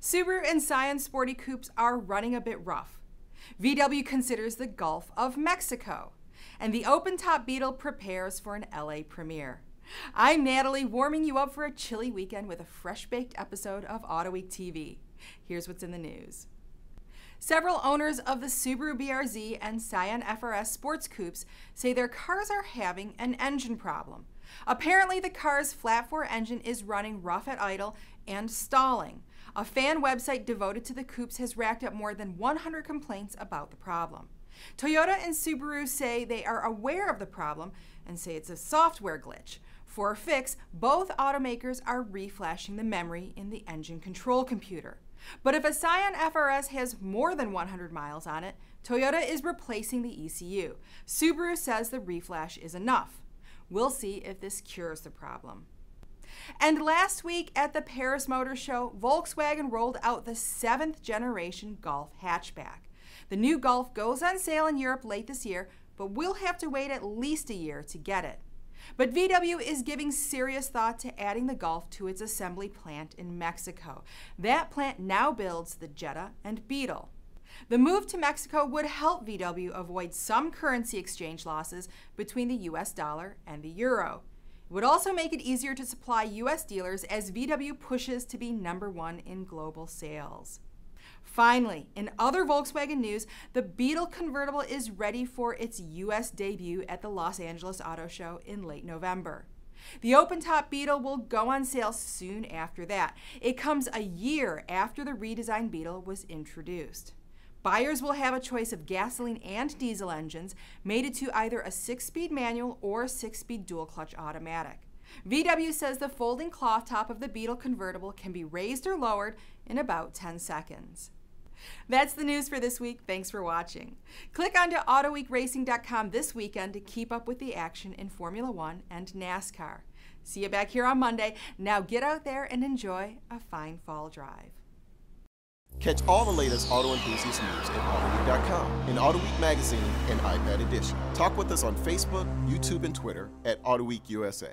Subaru and Scion Sporty Coupes are running a bit rough. VW considers the Golf of Mexico, and the open top Beetle prepares for an LA premiere. I'm Natalie, warming you up for a chilly weekend with a fresh baked episode of Autoweek TV. Here's what's in the news. Several owners of the Subaru BRZ and Scion FRS sports coupes say their cars are having an engine problem. Apparently, the car's flat four engine is running rough at idle and stalling. A fan website devoted to the coupes has racked up more than 100 complaints about the problem. Toyota and Subaru say they are aware of the problem and say it's a software glitch. For a fix, both automakers are reflashing the memory in the engine control computer. But if a Scion FRS has more than 100 miles on it, Toyota is replacing the ECU. Subaru says the reflash is enough. We'll see if this cures the problem. And last week at the Paris Motor Show, Volkswagen rolled out the seventh generation Golf hatchback. The new Golf goes on sale in Europe late this year, but we'll have to wait at least a year to get it. But VW is giving serious thought to adding the Golf to its assembly plant in Mexico. That plant now builds the Jetta and Beetle. The move to Mexico would help VW avoid some currency exchange losses between the US dollar and the euro. Would also make it easier to supply US dealers as VW pushes to be number one in global sales. Finally, in other Volkswagen news, the Beetle convertible is ready for its US debut at the Los Angeles Auto Show in late November. The open top Beetle will go on sale soon after that. It comes a year after the redesigned Beetle was introduced. Buyers will have a choice of gasoline and diesel engines mated to either a six speed manual or a six speed dual clutch automatic. VW says the folding cloth top of the Beetle convertible can be raised or lowered in about 10 seconds. That's the news for this week. Thanks for watching. Click onto AutoWeekRacing.com this weekend to keep up with the action in Formula One and NASCAR. See you back here on Monday. Now get out there and enjoy a fine fall drive. Catch all the latest auto enthusiast news at AutoWeek.com, in AutoWeek Magazine and iPad Edition. Talk with us on Facebook, YouTube, and Twitter at AutoWeek USA.